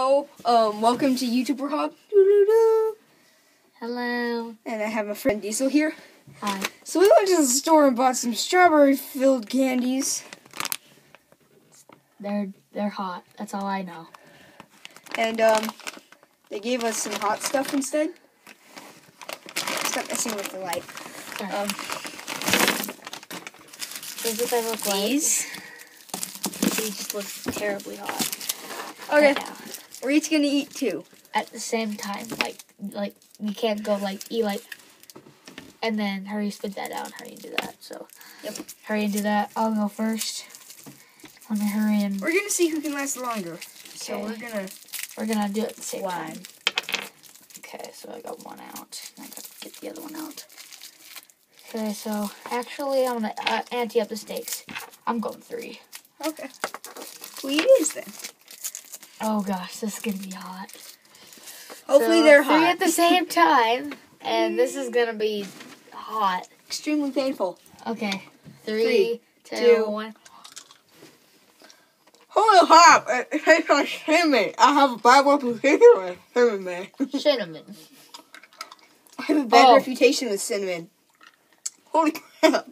Oh, um, welcome to YouTuber Hub. Hello. And I have my friend Diesel here. Hi. So we went to the store and bought some strawberry-filled candies. They're they're hot. That's all I know. And, um, they gave us some hot stuff instead. Stop messing with the light. Sorry. Um, Is what they look like. these. Just look terribly hot. Okay, Right. We're each gonna eat two. At the same time, like like you can't go like eat like, and then hurry spit that out. Hurry and do that. So. Yep. Hurry and do that. I'll go first. Let me hurry and We're gonna see who can last longer. So we're gonna. we're gonna do it at the same One. time. Okay, so I got one out. I gotta get the other one out. Okay, so actually I'm gonna uh, ante up the stakes. I'm going three. Okay. Who it is then? Oh gosh, this is gonna be hot. Hopefully So, they're three hot. at the same time, and this is gonna be hot. Extremely painful. Okay, Three, three, two. two. Holy crap! It tastes like cinnamon. I have a bad reputation with cinnamon. Cinnamon. I have a bad Oh. reputation with cinnamon. Holy crap!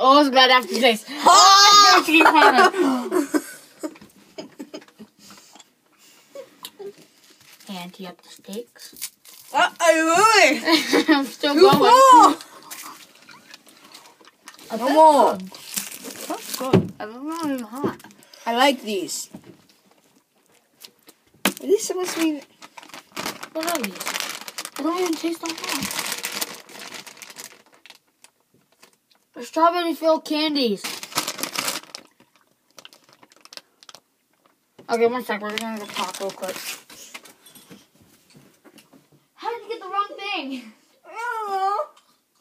Oh, it's bad aftertaste. Ah! Ante up the stakes. Uh, I I'm still really. going. more. No more. good. That's good. I'm not even hot. I like these. Are these supposed to be? What are these? They don't even taste like that hot. They're strawberry filled candies. Okay, one sec. We're gonna go talk real quick. How did you get the wrong thing? I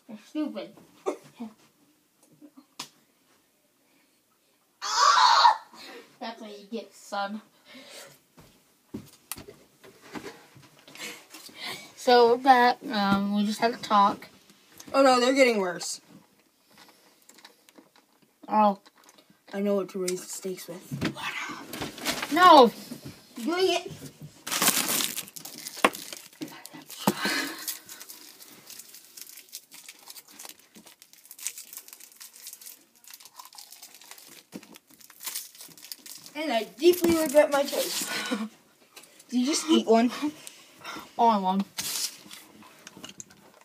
You're stupid. That's what you get, son. So we're back. Um, we just had a talk. Oh no, they're getting worse. Oh I know what to raise the stakes with. no! Doing it. And I deeply regret my choice. Did you just eat one? Only one.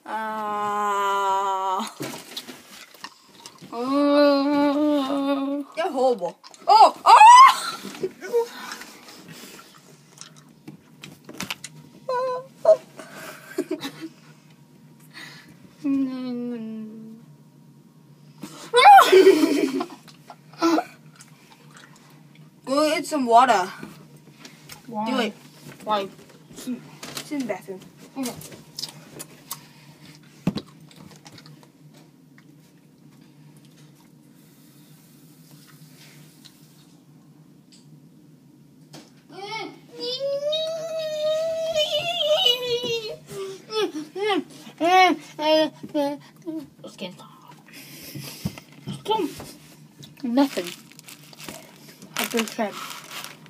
Ah. Uh, You're. Oh! Oh! Go get some water. Do it. Why? It's in the bathroom. Okay. Let's get Nothing. I've been trying.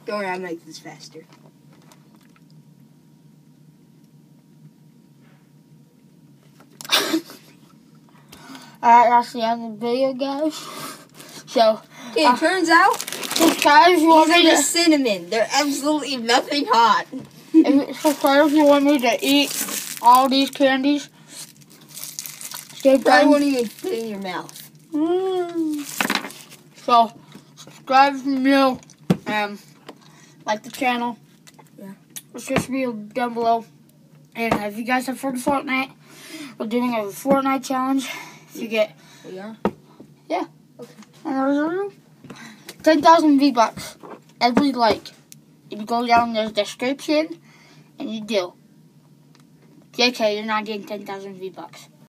Don't worry, I'll make this faster. Alright, that's the end of the video, guys. So, Okay, Uh, it turns out subscribe if you want these are me to. just cinnamon. They're absolutely nothing hot. If, subscribe if you want me to eat all these candies. Probably tuned. won't even fit in your mouth. Mm. So, subscribe if you're. Um, like the channel. Yeah. It's just be down below. And if you guys have fun Fortnite, we're doing a Fortnite challenge. If you get Yeah? Yeah. Okay. 10,000 V-Bucks every like. If you go down the description and you do. JK, you're not getting 10,000 V-Bucks.